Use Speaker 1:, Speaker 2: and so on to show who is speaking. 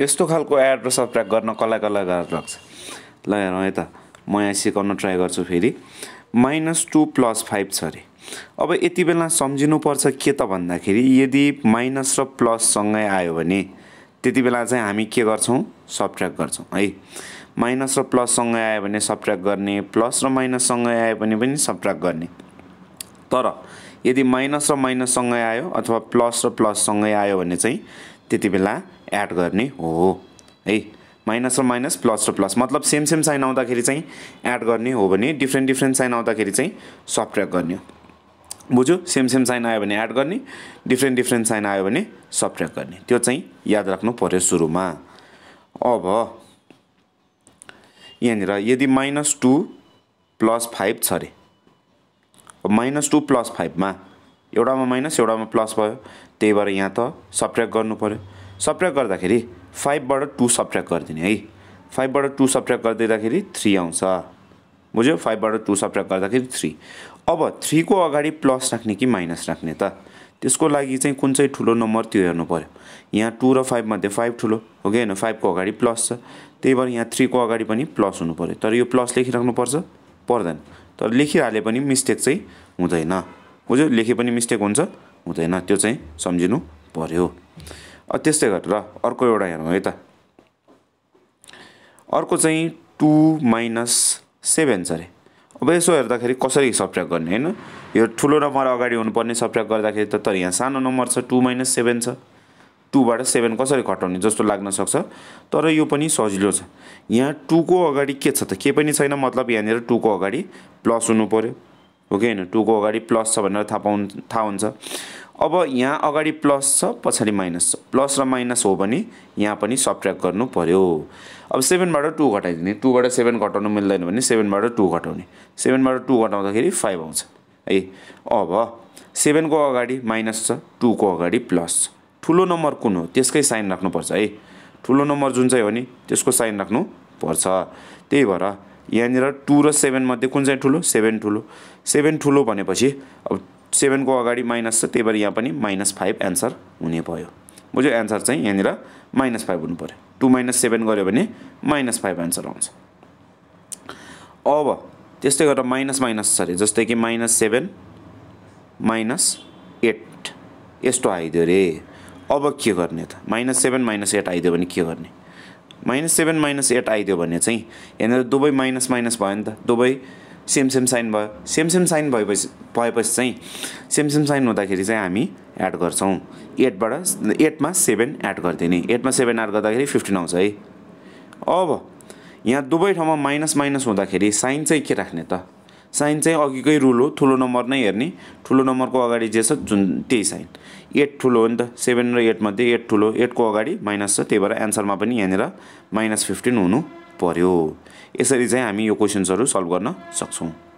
Speaker 1: यस्तो खालको एड र सब्ट्र्याक्ट गर्न कसलाई कसलाई गाह्रो लाग्छ? ल हेरौँ है त। म यहाँ सिकाउन ट्राई गर्छु फेरि। माइनस टू प्लस फाइभ छ अरे। अब यति बेला सम्झिनुपर्छ के त भन्दाखेरि यदि माइनस र प्लससँगै आयो भने त्यति बेला चाहिँ हामी के गर्छौँ? सब्ट्र्याक्ट गर्छौँ है। माइनस र प्लससँगै आयो भने सब्ट्र्याक्ट गर्ने प्लस र माइनससँगै आयो भने पनि सब्ट्र्याक्ट गर्ने। तर यदि माइनस र माइनससँगै आयो अथवा प्लस र प्लससँगै आयो भने चाहिँ त्यति बेला एड गर्ने हो। है माइनस र माइनस प्लस र प्लस मतलब सेम सेम साइन आउँदाखेरि चाहिँ एड गर्ने हो भने डिफ्रेन्ट डिफ्रेन्ट साइन आउँदाखेरि चाहिँ सब्ट्र्याक्ट गर्ने बुझ्यो? सेम सेम साइन आयो भने एड गर्ने डिफ्रेन्ट डिफ्रेन्ट साइन आयो भने सब्ट्र्याक्ट गर्ने। त्यो चाहिँ याद राख्नु पऱ्यो सुरुमा। अब यहाँनिर यदि माइनस टू प्लस फाइभ छ अरे। माइनस टू प्लस फाइभमा एउटामा माइनस एउटामा प्लस भयो। त्यही भएर यहाँ त सब्ट्र्याक्ट गर्नु पऱ्यो सब्ट्र्याक्ट गर्दाखेरि फाइभबाट टू सब्ट्र्याक्ट गरिदिने है। फाइभबाट टू सब्ट्र्याक्ट गरिदिँदाखेरि थ्री आउँछ। बुझ्यो? फाइभबाट टू सब्ट्र्याक्ट गर्दाखेरि थ्री। अब थ्रीको अगाडि प्लस राख्ने कि माइनस राख्ने त? त्यसको लागि चाहिँ कुन चाहिँ ठुलो नम्बर त्यो हेर्नु पऱ्यो यहाँ टू र फाइभमध्ये फाइभ ठुलो हो कि होइन फाइभको अगाडि प्लस छ। त्यही भएर यहाँ थ्रीको अगाडि पनि प्लस हुनु पऱ्यो तर यो प्लस लेखिराख्नुपर्छ पर्दैन। तर लेखिहाले पनि मिस्टेक चाहिँ हुँदैन। बुझ्यो लेखे पनि मिस्टेक हुन्छ। हुँदैन त्यो चाहिँ सम्झिनु पऱ्यो त्यस्तै गरेर अर्को एउटा हेरौँ है त। अर्को चाहिँ टु माइनस सेभेन छ अरे। अब यसो हेर्दाखेरि कसरी सब्ट्र्याक्ट गर्ने होइन? यो ठुलो नम्बर अगाडि हुनुपर्ने सब्ट्र्याक्ट गर्दाखेरि त तर यहाँ सानो नम्बर छ टु माइनस सेभेन छ। टूबाट सेभेन कसरी घटाउने जस्तो लाग्न सक्छ। तर यो पनि सजिलो छ। यहाँ टूको अगाडि के छ त? केही पनि छैन मतलब यहाँनिर टूको अगाडि प्लस हुनु पऱ्यो हो कि होइन टूको अगाडि प्लस छ भनेर थाहा पाउनु थाहा हुन्छ। अब यहाँ अगाडि प्लस छ पछाडि माइनस छ। प्लस र माइनस हो भने यहाँ पनि सब्ट्र्याक्ट गर्नु पऱ्यो अब सेभेनबाट टू घटाइदिने। टूबाट सेभेन घटाउनु मिल्दैन भने सेभेनबाट टू घटाउने। सेभेनबाट टू घटाउँदाखेरि फाइभ आउँछ। है अब सेभेनको अगाडि माइनस छ टूको अगाडि प्लस छ। ठुलो नम्बर कुन हो? त्यसकै साइन राख्नुपर्छ है। ठुलो नम्बर जुन चाहिँ हो नि त्यसको साइन राख्नुपर्छ। त्यही भएर यहाँनिर टु र सेभेनमध्ये कुन चाहिँ ठुलो? सेभेन ठुलो। सेभेन ठुलो भनेपछि अब सेभेनको अगाडि माइनस छ त्यही भएर यहाँ पनि माइनस फाइभ एन्सर हुने भयो। बुझ्यो? एन्सर चाहिँ यहाँनिर माइनस फाइभ हुनु पऱ्यो। टु माइनस सेभेन गऱ्यो भने माइनस फाइभ एन्सर आउँछ। अब त्यस्तै गरेर माइनस माइनस छ अरे जस्तै कि माइनस सेभेन माइनस एट यस्तो आइदियो अरे अब के गर्ने त? माइनस सेभेन माइनस एट आइदियो भने के गर्ने? माइनस सेभेन माइनस एट आइदियो भने चाहिँ यहाँनिर दुवै माइनस माइनस भयो नि त। दुवै सेम सेम साइन भयो। सेम सेम साइन भएपछि भएपछि चाहिँ सेम सेम साइन हुँदाखेरि चाहिँ हामी एड गर्छौँ। एटबाट एटमा सेभेन एड गरिदिने। एटमा सेभेन एड गर्दाखेरि फिफ्टिन आउँछ है। अब यहाँ दुवै ठाउँमा माइनस माइनस हुँदाखेरि साइन चाहिँ के राख्ने त? साइन चाहिँ अघिकै रुल हो ठुलो नम्बर नै हेर्ने। ठुलो नम्बरको अगाडि जे छ जुन त्यही साइन। एट ठुलो हो नि त सेभेन र एटमध्ये एट ठुलो एटको अगाडि माइनस छ त्यही भएर एन्सरमा पनि यहाँनिर माइनस फिफ्टिन हुनु पऱ्यो यसरी चाहिँ हामी यो क्वेसन्सहरू सल्भ गर्न सक्छौँ।